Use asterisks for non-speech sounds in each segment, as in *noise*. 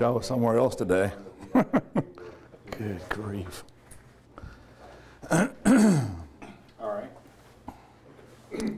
wish I was somewhere else today. *laughs* Good grief. All right. Okay.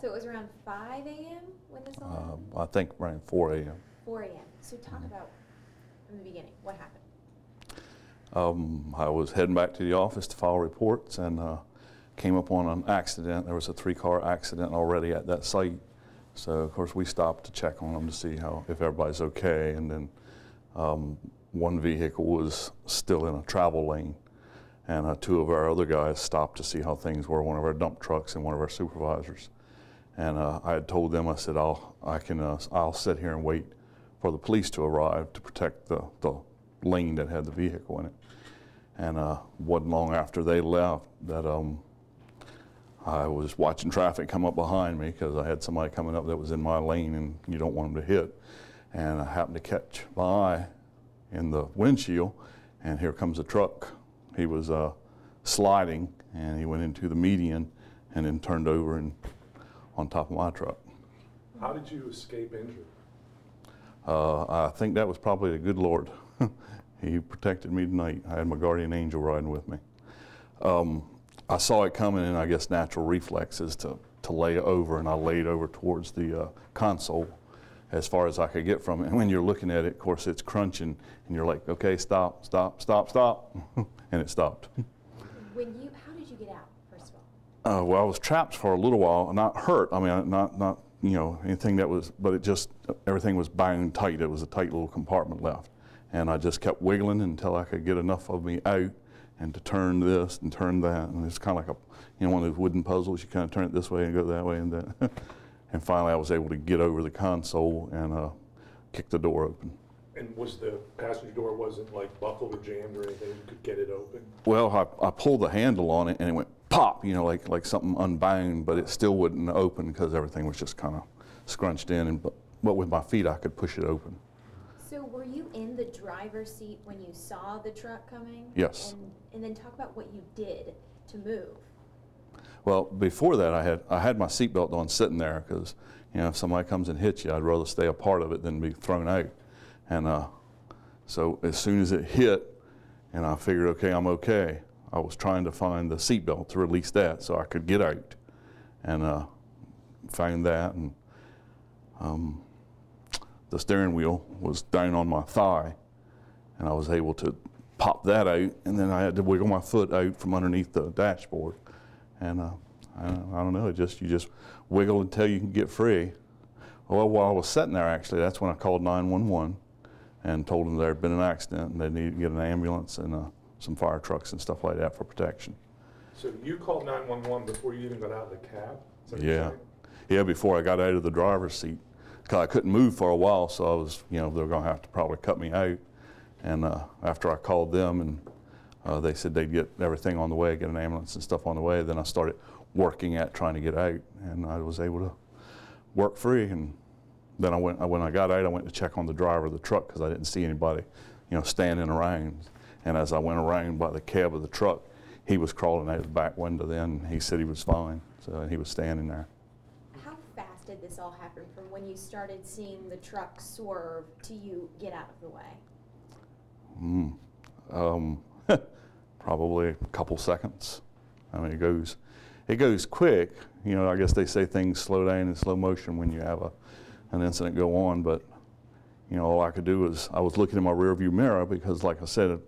So it was around 5 a.m. when this all happened? Uh, I think around 4 a.m. 4 a.m. So talk about from the beginning. What happened? Um, I was heading back to the office to file reports and uh, came up on an accident. There was a three-car accident already at that site. So of course we stopped to check on them to see how if everybody's okay. And then um, one vehicle was still in a travel lane, and uh, two of our other guys stopped to see how things were. One of our dump trucks and one of our supervisors. And uh, I had told them, I said, I'll I can uh, I'll sit here and wait for the police to arrive to protect the, the lane that had the vehicle in it. And uh, wasn't long after they left that um, I was watching traffic come up behind me because I had somebody coming up that was in my lane and you don't want them to hit. And I happened to catch my eye in the windshield and here comes a truck. He was uh, sliding and he went into the median and then turned over and on top of my truck. How did you escape injury? Uh, I think that was probably the good Lord. *laughs* he protected me tonight. I had my guardian angel riding with me. Um, I saw it coming, and I guess natural reflexes to, to lay over, and I laid over towards the uh, console as far as I could get from it. And when you're looking at it, of course, it's crunching, and you're like, okay, stop, stop, stop, stop, *laughs* and it stopped. When you, how did you get out, first of all? Uh, well, I was trapped for a little while, not hurt. I mean, not not you know anything that was, but it just everything was bound tight. It was a tight little compartment left, and I just kept wiggling until I could get enough of me out, and to turn this and turn that, and it's kind of like a you know one of those wooden puzzles. You kind of turn it this way and go that way, and then, *laughs* and finally I was able to get over the console and uh, kick the door open. And was the passenger door wasn't like buckled or jammed or anything? You could get it open? Well, I, I pulled the handle on it and it went pop, you know, like like something unbound, but it still wouldn't open because everything was just kind of scrunched in. And but, but with my feet, I could push it open. So were you in the driver's seat when you saw the truck coming? Yes. And, and then talk about what you did to move. Well, before that, I had I had my seatbelt on, sitting there, because you know if somebody comes and hits you, I'd rather stay a part of it than be thrown out. And uh, so as soon as it hit, and I figured, okay, I'm okay. I was trying to find the seatbelt to release that so I could get out, and uh, found that, and um, the steering wheel was down on my thigh, and I was able to pop that out, and then I had to wiggle my foot out from underneath the dashboard, and uh, I, I don't know, it just you just wiggle until you can get free. Well, while I was sitting there, actually, that's when I called 911 and told them there had been an accident and they needed to get an ambulance and uh, some fire trucks and stuff like that for protection. So you called 911 before you even got out of the cab? Is that what you're Yeah, yeah. Before I got out of the driver's seat, because I couldn't move for a while, so I was, you know, they were going to have to probably cut me out. And uh, after I called them, and uh, they said they'd get everything on the way, get an ambulance and stuff on the way. Then I started working at trying to get out, and I was able to work free. And then I went, when I got out, I went to check on the driver of the truck because I didn't see anybody, you know, standing around. And as I went around by the cab of the truck, he was crawling out of the back window. Then he said he was fine, so he was standing there. Did this all happen from when you started seeing the truck swerve to you get out of the way? Mm, um, *laughs* probably a couple seconds. I mean, it goes, it goes quick. You know, I guess they say things slow down in slow motion when you have a, an incident go on. But you know, all I could do was I was looking in my rearview mirror because, like I said,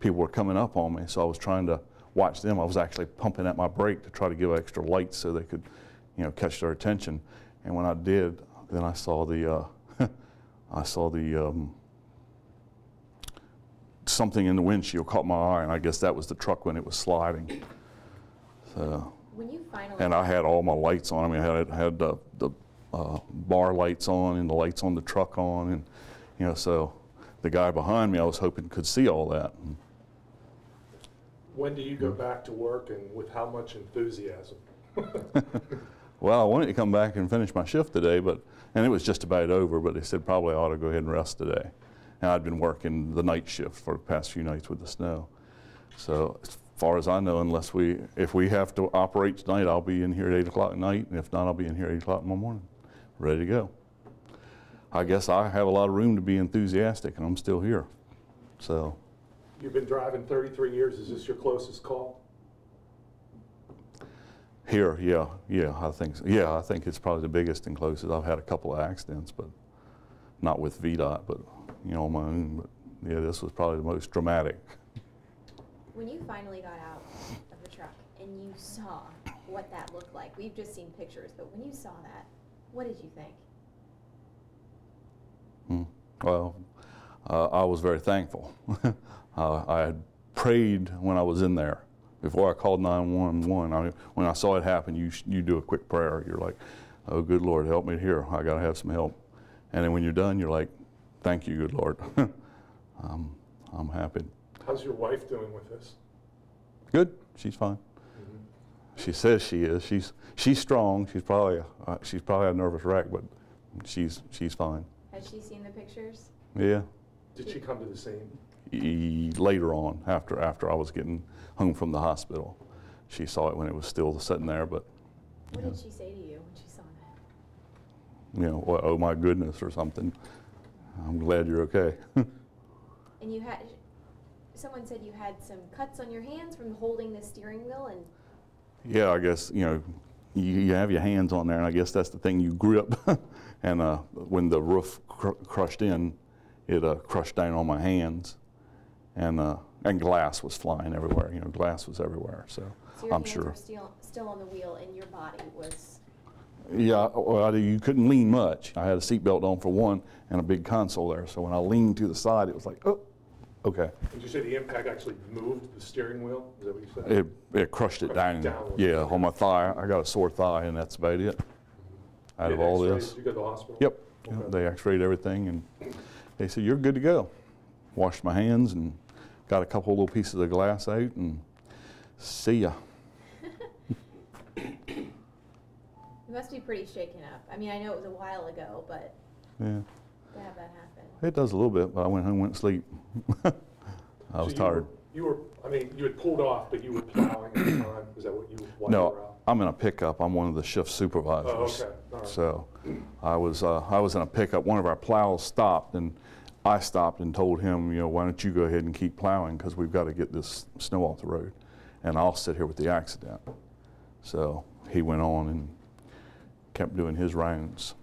people were coming up on me. So I was trying to watch them. I was actually pumping at my brake to try to give extra light so they could, you know, catch their attention. And when I did, then I saw the, uh, *laughs* I saw the. Um, something in the windshield caught my eye, and I guess that was the truck when it was sliding. So, When you finally and I had all my lights on. I mean, I had had the, the uh, bar lights on and the lights on the truck on, and you know, so the guy behind me, I was hoping could see all that. When do you go back to work and with how much enthusiasm? *laughs* *laughs* Well, I wanted to come back and finish my shift today, but and it was just about over. But they said probably I ought to go ahead and rest today. And I'd been working the night shift for the past few nights with the snow. So as far as I know, unless we if we have to operate tonight, I'll be in here at eight o'clock at night, and if not, I'll be in here at eight o'clock in the morning, ready to go. I guess I have a lot of room to be enthusiastic, and I'm still here. So, You've been driving 33 years. Is this your closest call? Here, yeah, yeah, I think, so. yeah, I think it's probably the biggest and closest. I've had a couple of accidents, but not with VDOT, but you know, on my own. But yeah, this was probably the most dramatic. When you finally got out of the truck and you saw what that looked like, we've just seen pictures, but when you saw that, what did you think? Hmm. Well, uh, I was very thankful. *laughs* uh, I had prayed when I was in there. Before I called 911, I, when I saw it happen, you, you do a quick prayer. You're like, oh, good Lord, help me here. I got to have some help. And then when you're done, you're like, thank you, good Lord. *laughs* um, I'm happy. How's your wife doing with this? Good. She's fine. She says she is. She's she's strong. She's probably a, uh, she's probably a nervous wreck, but she's she's fine. Has she seen the pictures? Yeah. Did she come to the scene? Later on, after after I was getting home from the hospital, she saw it when it was still sitting there. But What did she say to you when she saw that? you know, well, oh my goodness, or something. I'm glad you're okay. *laughs* And you had, someone said you had some cuts on your hands from holding the steering wheel and, yeah, I guess you know you, you have your hands on there, and I guess that's the thing you grip. *laughs* and uh, when the roof cr- crushed in, it uh, crushed down on my hands, and uh, and glass was flying everywhere. You know, glass was everywhere. So, so your I'm hands sure. were still, still on the wheel and your body was, Yeah, well, you couldn't lean much. I had a seatbelt on for one and a big console there. So when I leaned to the side, it was like, oh, okay. Did you say the impact actually moved the steering wheel? Is that what you said? It, it crushed it Crushed down. it down. Yeah, on my thigh. I got a sore thigh, and that's about it. Out You of all this. Did you go to the hospital? Yep. Yeah, Okay. They x-rayed everything, and they said, you're good to go. Washed my hands and got a couple little pieces of glass out, and see ya. you must be pretty shaken up. I mean, I know it was a while ago, but Yeah. to have that happen. It does a little bit, but I went home and went to sleep. *laughs* I So was you tired. were- You were, I mean, you had pulled off, but you were plowing at the time? Is that what you, why were No, out? I'm in a pickup. I'm one of the shift supervisors. Oh, okay, all right. So I was, uh, I was in a pickup. One of our plows stopped, and I stopped and told him, you know, why don't you go ahead and keep plowing because we've got to get this snow off the road, and I'll sit here with the accident. So he went on and kept doing his rounds.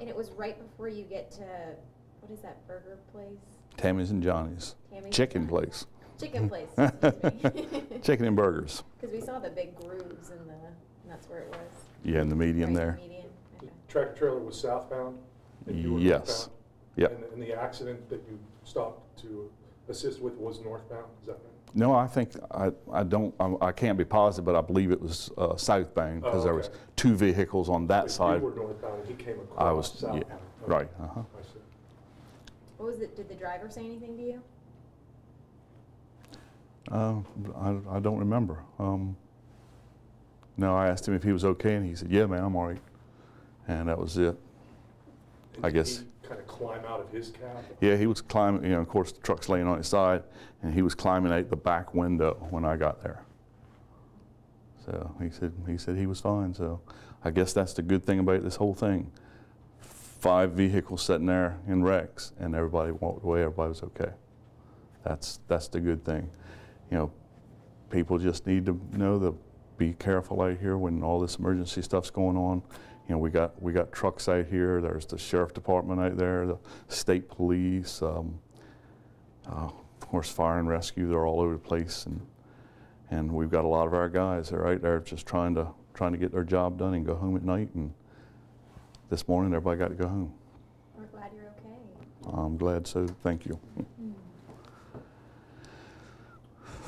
And it was right before you get to, what is that burger place? Tammy's and Johnny's Tammy's chicken Johnny's. place, Chicken *laughs* place, *laughs* *laughs* chicken and burgers. Because we saw the big grooves in the, and that's where it was. Yeah, in the medium right, there. Median, The okay. tractor trailer was southbound? and you were Yes. Northbound? Yep. And, and the accident that you stopped to assist with was northbound, is that right? No, I think, I, I don't, I, I can't be positive, but I believe it was uh, southbound because Oh, there was two vehicles on that But side. You were northbound, and he came across. I was, across yeah, southbound. Okay, right, uh-huh. I see. What was it, did the driver say anything to you? Uh, I, I don't remember. Um, no, I asked him if he was okay, and he said, "Yeah, man, I'm all right." And that was it. And I guess- he Kind of climb out of his cab? Yeah, he was climbing. You know, of course, the truck's laying on its side, and he was climbing out the back window when I got there. So he said he said he was fine. So I guess that's the good thing about this whole thing. Five vehicles sitting there in wrecks, and everybody walked away. Everybody was okay. That's that's the good thing. You know, people just need to know to be careful out here when all this emergency stuff's going on. You know, we got we got trucks out here. There's the sheriff department out there, the state police, um, uh, of course, fire and rescue. They're all over the place, and and we've got a lot of our guys. They're out there just trying to trying to get their job done and go home at night. And this morning, everybody got to go home. We're glad you're okay. I'm glad so. Thank you.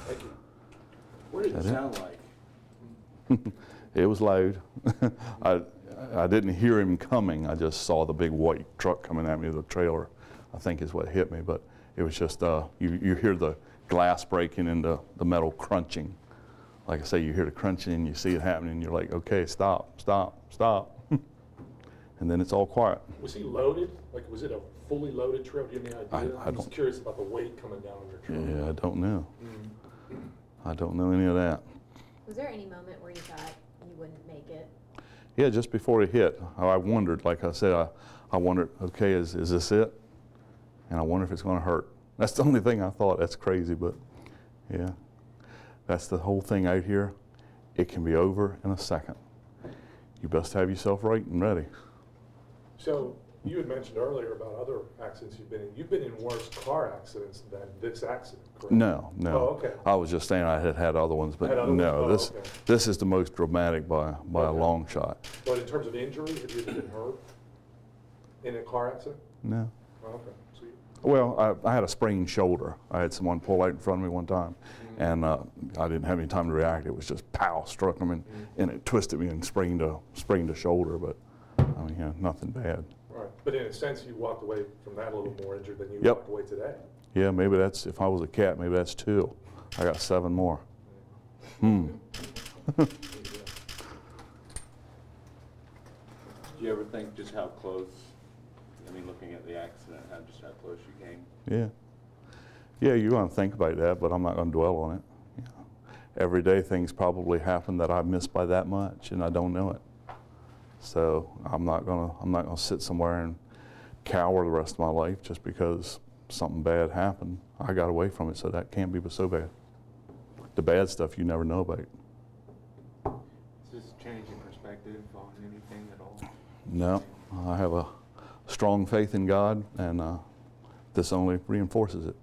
Thank you. What did That it it? sound like? *laughs* It was loud. *laughs* I, I didn't hear him coming. I just saw the big white truck coming at me with a trailer, I think is what hit me. But it was just, uh, you, you hear the glass breaking and the, the metal crunching. Like I say, you hear the crunching and you see it happening and you're like, okay, stop, stop, stop. *laughs* and then it's all quiet. Was he loaded? Like, was it a fully loaded trailer? Do you have any I- idea? I I'm just don't- curious about the weight coming down on your trailer. Yeah, I don't know. Mm. I don't know any of that. Was there any moment where you thought you wouldn't make it? Yeah, just before it hit, oh, I wondered, like I said, I, I wondered, okay, is, is this it? And I wonder if it's going to hurt. That's the only thing I thought. That's crazy, but yeah. That's the whole thing out here. It can be over in a second. You best have yourself right and ready. So you had mentioned earlier about other accidents you've been in. You've been in worse car accidents than this accident, correct? No, no. Oh, okay. I was just saying I had had other ones, but other ones? no, Oh, this okay. this is the most dramatic by by a long shot. But in terms of injury, have you been hurt in a car accident? No. Oh, Okay. Well, I, I had a sprained shoulder. I had someone pull out in front of me one time, Mm-hmm. and uh, I didn't have any time to react. It was just pow, struck him, and, Mm-hmm. and it twisted me and sprained a sprained a shoulder. But I mean, yeah, nothing bad. Right. But in a sense, you walked away from that a little more injured than you Yep. walked away today. Yeah, maybe that's if I was a cat, maybe that's two. I got seven more. Hmm. *laughs* Do you ever think just how close, I mean, looking at the accident, how, just how close you came? Yeah. Yeah, you're going to think about that, but I'm not going to dwell on it. You know, Every day things probably happen that I miss by that much, and I don't know it. So I'm not going to I'm not to sit somewhere and cower the rest of my life just because something bad happened. I got away from it, so that can't be so bad. The bad stuff you never know about. Is this changing perspective on anything at all? No, I have a strong faith in God, and uh, this only reinforces it.